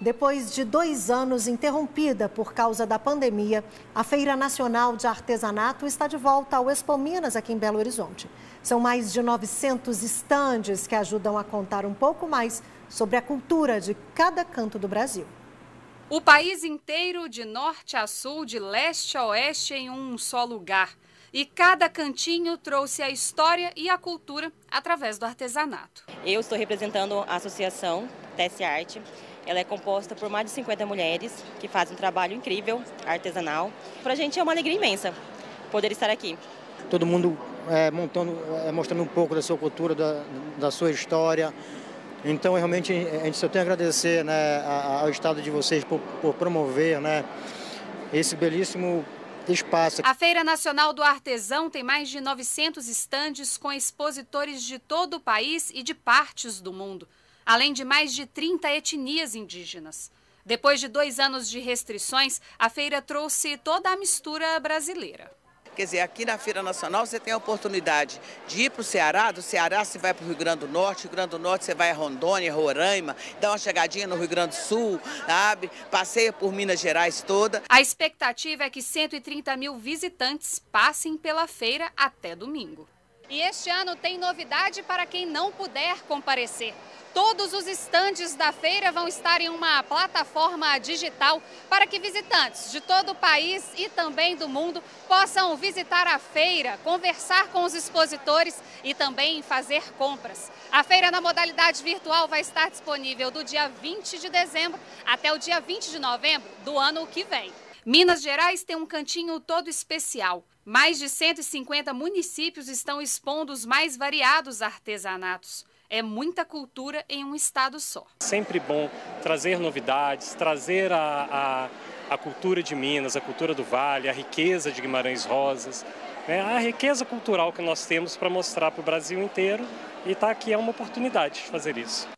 Depois de dois anos interrompida por causa da pandemia, a Feira Nacional de Artesanato está de volta ao Expo Minas, aqui em Belo Horizonte. São mais de 900 estandes que ajudam a contar um pouco mais sobre a cultura de cada canto do Brasil. O país inteiro, de norte a sul, de leste a oeste, em um só lugar. E cada cantinho trouxe a história e a cultura através do artesanato. Eu estou representando a associação Tesse Arte ela é composta por mais de 50 mulheres que fazem um trabalho incrível, artesanal. Para a gente é uma alegria imensa poder estar aqui. Todo mundo é, montando, é, mostrando um pouco da sua cultura, da, da sua história. Então, realmente, a gente só tem a agradecer né, ao Estado de vocês por, por promover né, esse belíssimo espaço. A Feira Nacional do Artesão tem mais de 900 estandes com expositores de todo o país e de partes do mundo além de mais de 30 etnias indígenas. Depois de dois anos de restrições, a feira trouxe toda a mistura brasileira. Quer dizer, aqui na Feira Nacional você tem a oportunidade de ir para o Ceará, do Ceará você vai para o Rio Grande do Norte, Rio Grande do Norte você vai a Rondônia, Roraima, dá uma chegadinha no Rio Grande do Sul, sabe? passeia por Minas Gerais toda. A expectativa é que 130 mil visitantes passem pela feira até domingo. E este ano tem novidade para quem não puder comparecer. Todos os estandes da feira vão estar em uma plataforma digital para que visitantes de todo o país e também do mundo possam visitar a feira, conversar com os expositores e também fazer compras. A feira na modalidade virtual vai estar disponível do dia 20 de dezembro até o dia 20 de novembro do ano que vem. Minas Gerais tem um cantinho todo especial. Mais de 150 municípios estão expondo os mais variados artesanatos é muita cultura em um estado só. Sempre bom trazer novidades, trazer a, a, a cultura de Minas, a cultura do Vale, a riqueza de Guimarães Rosas, né? a riqueza cultural que nós temos para mostrar para o Brasil inteiro e está aqui é uma oportunidade de fazer isso.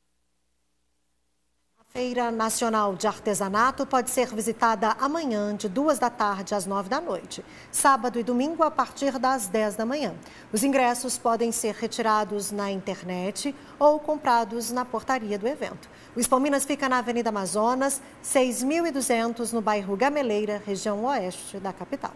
Feira Nacional de Artesanato pode ser visitada amanhã, de duas da tarde às nove da noite. Sábado e domingo, a partir das dez da manhã. Os ingressos podem ser retirados na internet ou comprados na portaria do evento. O Expo fica na Avenida Amazonas, 6.200, no bairro Gameleira, região oeste da capital.